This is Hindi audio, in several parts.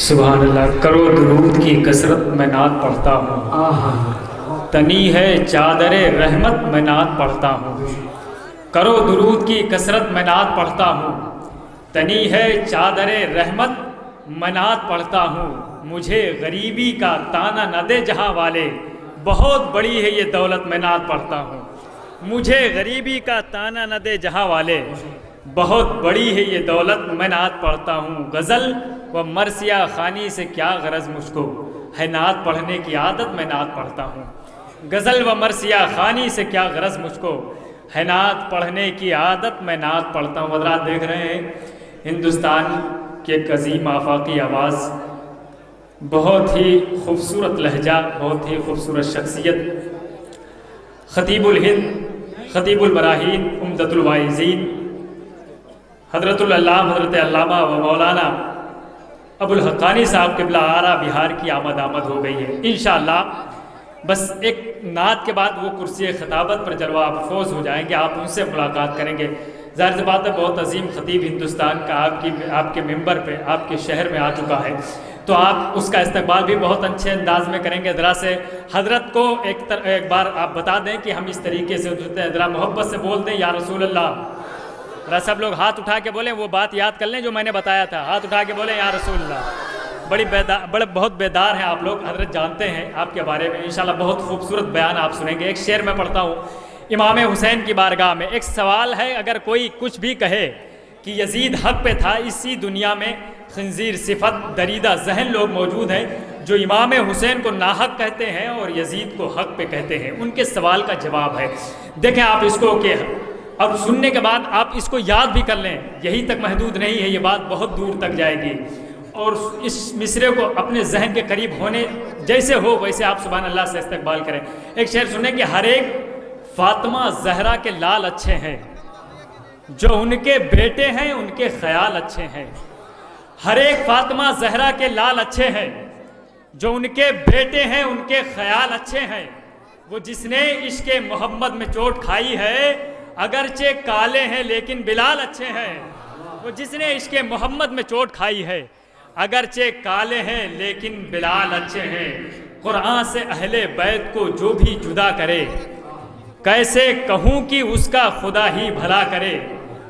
सुबह अल्लाह करो दरूद की कसरत में नात पढ़ता हूँ। तनी है चादर रहमत में नात पढ़ता हूँ। करो दरूद की कसरत में नात पढ़ता हूँ। तनी है चादर रहमत में नात पढ़ता हूँ। मुझे गरीबी का ताना न दे जहाँ वाले। बहुत बड़ी है ये दौलत मैं नात पढ़ता हूँ। मुझे गरीबी का ताना न दे जहाँ वाले। बहुत बड़ी है ये दौलत, मैं नात पढ़ता हूँ। गज़ल व मरसिया खानी से क्या गरज मुझको? है नात पढ़ने की आदत, मैं नात पढ़ता हूँ। गज़ल व मरसिया खानी से क्या गरज मुझको? है नात पढ़ने की आदत, मैं नात पढ़ता हूँ। हजरात देख रहे हैं, हिंदुस्तान के एक अजीम आफाकी आवाज़। बहुत ही खूबसूरत लहजा, बहुत ही खूबसूरत शख्सियत। ख़तीबुल हिंद, ख़तीबुल बराहीन हज़रतुल्लाम हज़रत अल्लामा व मौलाना अबुल हक़ानी साहब किबला आरा बिहार की आमद आमद हो गई है। इन बस एक नात के बाद वो कुर्सी ख़ताबत पर जलवा आप फोज हो जाएँगे आप उनसे मुलाकात करेंगे। ज़ाहिर सी बात है बहुत अजीम ख़तीब हिंदुस्तान का आपकी आपके मेंबर पे आपके शहर में आ चुका है। तो आप उसका इस्तकबाल भी बहुत अच्छे अंदाज में करेंगे। ज़रा से हज़रत को एक तर, एक बार आप बता दें कि हम इस तरीके से ज़रा मोहब्बत से बोल दें या रसूल अल्लाह रा सब लोग हाथ उठा के बोले, वो बात याद कर लें जो मैंने बताया था। हाथ उठा के बोले, या रसूल्ला बड़ी बेदार बड़े, बहुत बेदार हैं आप लोग, हज़रत जानते हैं आपके बारे में। इंशाल्लाह बहुत खूबसूरत बयान आप सुनेंगे। एक शेर में पढ़ता हूँ, इमाम हुसैन की बारगाह में। एक सवाल है, अगर कोई कुछ भी कहे कि यजीद हक पे था, इसी दुनिया में खंजीर, सिफत, दरीदा, जहन लोग मौजूद हैं जो इमाम हुसैन को नाहक कहते हैं और यजीद को हक पे कहते हैं। उनके सवाल का जवाब है। देखें आप इसको कि और सुनने के बाद आप इसको याद भी कर लें। यही तक महदूद नहीं है, ये बात बहुत दूर तक जाएगी। और इस मिसरे को अपने जहन के करीब होने जैसे हो, वैसे आप सुबह अल्लाह से इस्तकबाल करें। एक शेर सुने कि हर एक फातिमा जहरा के लाल अच्छे हैं, जो उनके बेटे हैं, उनके ख्याल अच्छे हैं। हर एक फातिमा जहरा के लाल अच्छे हैं, जो उनके बेटे हैं, उनके ख्याल अच्छे हैं। वो जिसने इश्क मोहम्मद में चोट खाई है अगरचे काले हैं, लेकिन बिलाल अच्छे हैं। वो जिसने इसके मोहम्मद में चोट खाई है। अगरचे काले हैं, लेकिन बिलाल अच्छे हैं। कुरान से अहले बैत को जो भी जुदा करे, कैसे कहूँ कि उसका खुदा ही भला करे,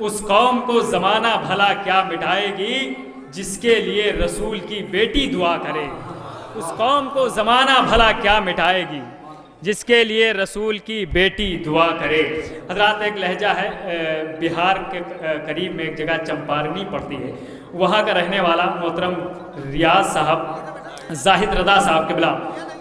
उस कौम को ज़माना भला क्या मिटाएगी, जिसके लिए रसूल की बेटी दुआ करे, उस कौम को ज़माना भला क्या मिटाएगी। जिसके लिए रसूल की बेटी दुआ करे। हजरात एक लहजा है बिहार के करीब में एक जगह चंपारनी पड़ती है। वहाँ का रहने वाला मोहतरम रियाज साहब, जाहिद रदा साहब के बिला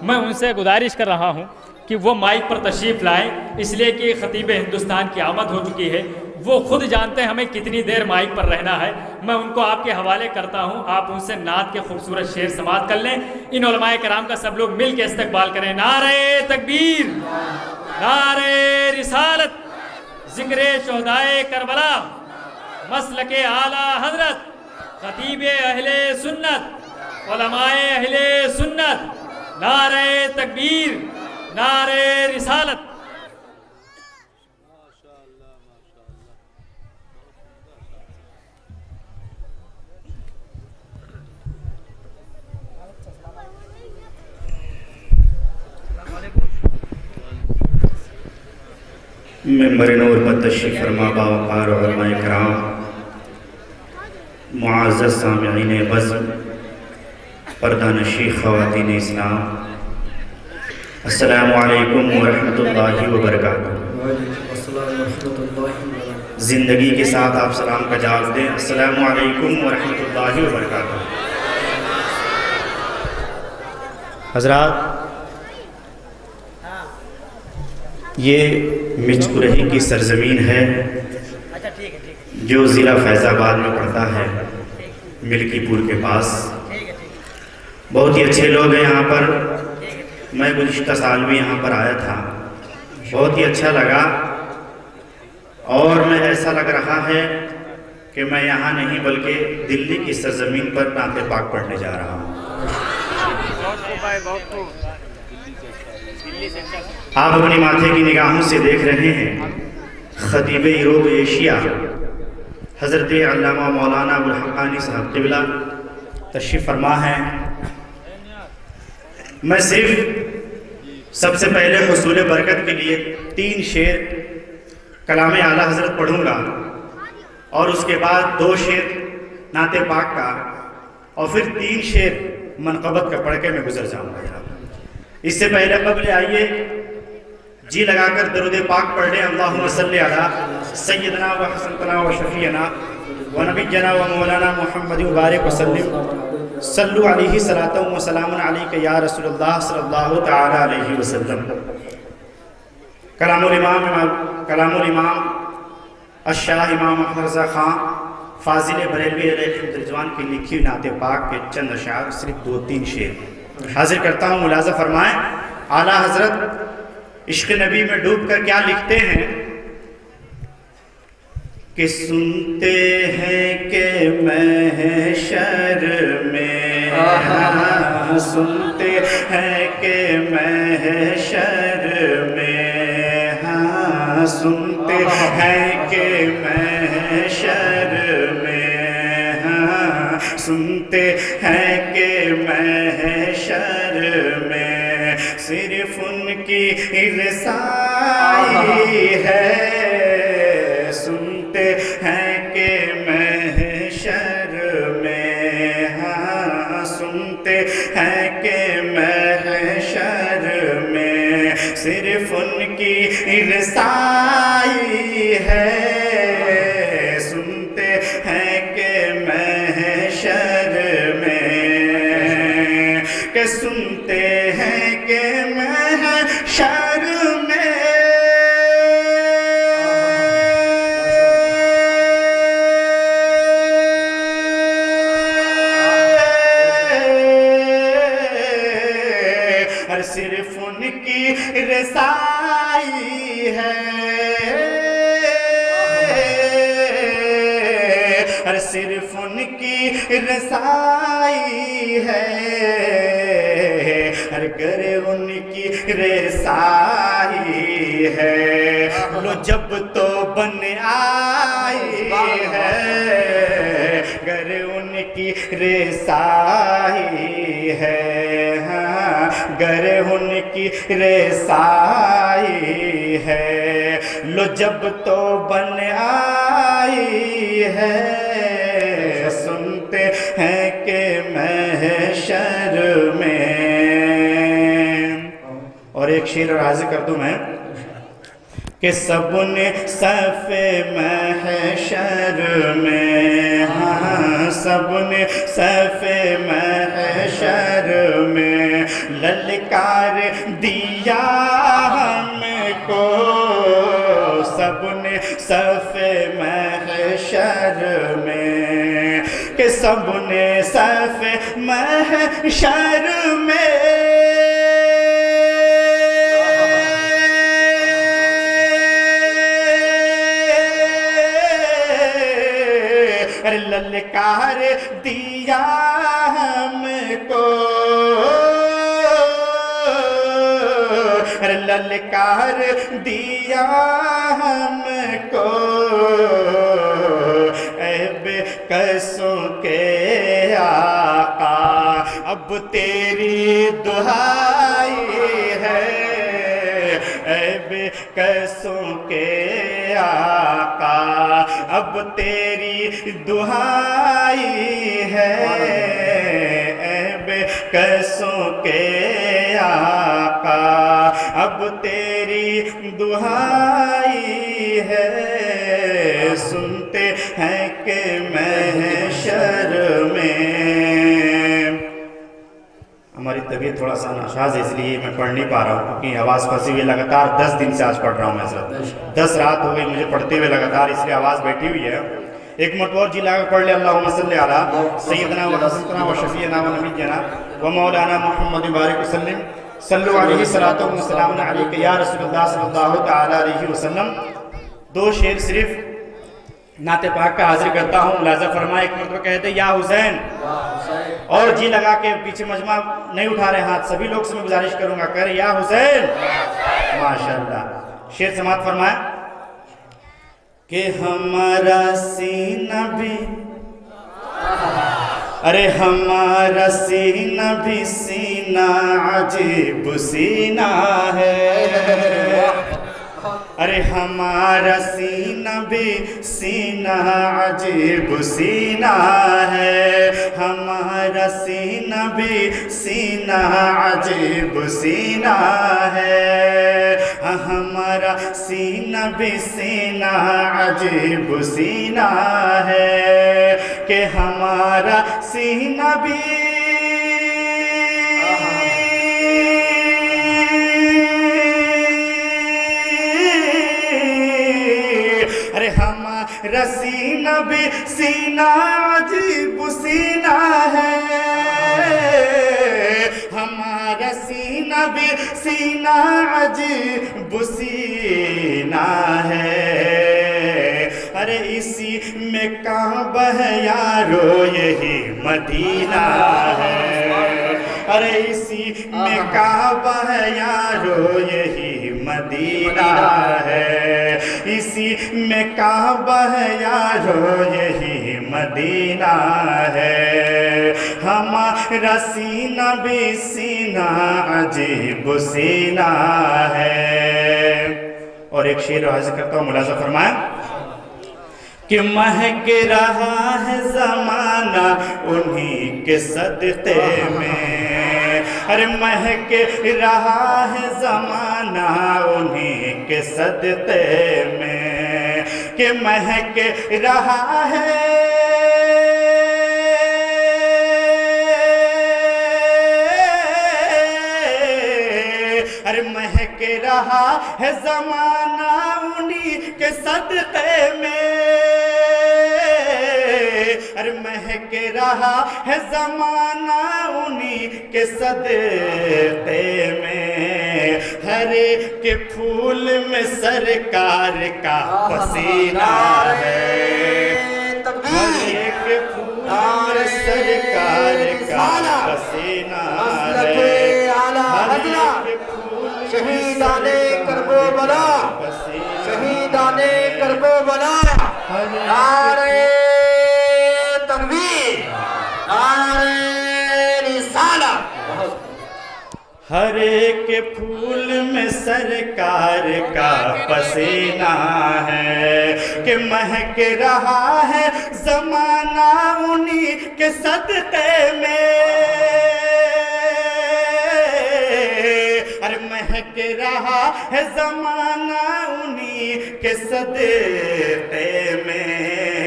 मैं उनसे गुजारिश कर रहा हूँ कि वो माइक पर तशरीफ़ लाएँ, इसलिए कि ख़तीब हिंदुस्तान की आमद हो चुकी है। वो खुद जानते हैं हमें कितनी देर माइक पर रहना है। मैं उनको आपके हवाले करता हूँ। आप उनसे नात के खूबसूरत शेर समात कर लें। इन कराम का सब लोग मिल के इस्तकबाल करें। नारे तकबीर, नारे रिसालत, ज़िक्र शहदाए करबला मसल के आला हज़रत, खतीब अहले सुन्नत अहले सुन्नत, नारे तकबीर, नारे रिसालत। मेंबर नूर पर फरमा, बावकार कराम मुआज़ सामीन बज़म, पर्दा नशी ख़वान इस्लाम। असलकम वरहमल वबरक ज़िंदगी के साथ आप सलाम का जवाब दें। असलकम वरहमल वबरक हजरात ये मिचकुरही की सरजमीन है, जो ज़िला फैज़ाबाद में पड़ता है, मिल्कीपुर के पास। बहुत ही अच्छे लोग हैं यहाँ पर। मैं गुज्त साल भी यहाँ पर आया था। बहुत ही अच्छा लगा। और मैं ऐसा लग रहा है कि मैं यहाँ नहीं, बल्कि दिल्ली की सरजमीन पर नाते पाक पढ़ने जा रहा हूँ। आप अपने माथे की निगाहों से देख रहे हैं। ख़तीब यूरोप एशिया हज़रत अल्लामा मौलाना अबुलहक़ानी साहब किबला, तशरीफ़ फरमा है। मैं सिर्फ़ सबसे पहले हसूल बरकत के लिए तीन शेर कलाम आला हज़रत पढ़ूँगा और उसके बाद दो शेर नाते पाक का और फिर तीन शेर मनकबत का पढ़ के मैं गुजर जाऊँगा। इससे पहले कबल आइए। जी लगाकर दरुद पाक पढ़ लें। अल्लाह सैदना व हसनतना व शफ़ीना व नबी जना व मौलाना मोहम्मद मुबारक वसलम सल्लु अलैहि सलातम व या रसूलुल्लाह सल्लल्लाहु तआला अलैहि वसल्लम। कलामुल इमाम कलामुल इमाम अशाह इमाम अहमद रज़ा ख़ान फाजिल बरेलवी रिजवान की लिखी नात पाक के चंद अशार सिर्फ़ दो तीन शेर। हाजिर करता हूँ मुलाजा फरमाएँ आला हज़रत इश्क नबी में डूब कर क्या लिखते हैं? कि सुनते हैं कि शर में हाँ, सुनते हैं कि शर में हाँ। सुनते हैं कि महशर में हाँ। सुनते हैं कि महशर में सिर्फ़ उनकी रसाई है। सुनते हैं कि महशर में हाँ सुनते हैं कि महशर में सिर्फ़ उनकी रसाई में सुनते हैं कि उनकी रसाई है। हर सिर्फ़ उनकी रसाई है। हर उनकी रेसाई है। लो जब तो बन आई है घर उनकी रेसाई है। हाँ घर उनकी रेसाई है। लो जब तो बन आई है, सुनते हैं कि महशर में और एक शेर राज कर दूँ मैं, कि सबने सफ़े महशर में हाँ सबने सफ़े महशर में ललकार दिया हमको, सबने सफ़े महशर में, कि सबने सफ़े महशर में ललकार दिया हमको। ललकार दिया हमको। अब कसों के आका अब तेरी दुहाई अब तेरी दुहाई है। ऐब कसों के आका। अब तेरी दुहाई है। सुनते हैं कि तबीयत थोड़ा सा नाशाज है इसलिए मैं पढ़ नहीं पा रहा हूँ क्योंकि आवाज़ फंसी हुई लगातार दस दिन से आज पढ़ रहा हूँ मैं हज़रत। दस रात। हो गई मुझे पढ़ते हुए लगातार इसलिए आवाज़ बैठी हुई है। एक मरतब जी लगा पढ़ ले अल्लाह सैदना व हसना व शफ़ीना व नबीना व मौलाना मोहम्मद बारिक वसलम सल्लु अलैहि सलातो व सलाम अलैका या रसूलुल्लाह सल्लल्लाहु तआला अलैहि वसल्लम। दो शेर सिर्फ़ नाते पाक का हाजिर करता हूँ। मुलाजा फरमा एक मतलब कहते, या हुसैन। और जी लगा के पीछे मजमा नहीं उठा रहे हाथ, सभी लोग से मैं गुजारिश करूँगा कर या हुसैन। माशाल्लाह। शेर समात फरमाए, कि हमारा सीना भी अरे, हमारा सीना भी सीना, अजीब सीना है। अरे हमारा सीना भी सीना, अजीब सीना है। हमारा सीना भी सीना, अजीब सीना है। हमारा सीना भी सीना, अजीब सीना है। कि हमारा सीना भी हमारा सीना भी सीना, अजीब सीना है। हमारा सीना भी सीना, अजीब सीना है। अरे इसी में काबा है यारो, यही मदीना है। अरे इसी में काबा है यारो, यही मदीना है। इसी में काबा है यारो, यही मदीना है। हमारा सीना भी सीना, अजीब सीना है। और एक शेर अर्ज़ करता हूँ, मुलाजा फरमाया कि महक रहा है जमाना उन्हीं के सदते में। अरे महक रहा है जमाना उन्हीं के सदते में। कि महक रहा है। अरे महक रहा है जमाना उन्हीं के सदते में। अरे महक रहा है जमाना उन्हीं के सदते हरे के फूल में सरकार का पसीना है। हरे के फूल में सरकार का पसीना है। हरे के फूल शहीदाने करबो बला। पसीना शहीदाने करबो बला। नारे हरे एक फूल में सरकार का पसीना है कि महक रहा है जमाना उन्हीं के सदते में। अरे महक रहा है जमाना उन्हीं के सदते में।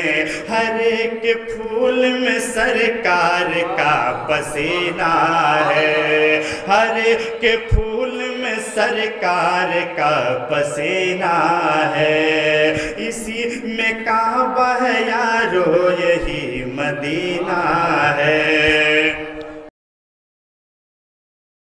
हर एक फूल में सरकार का पसीना है। हर एक फूल में सरकार का पसीना है। इसी में काबा है यारो, यही मदीना है।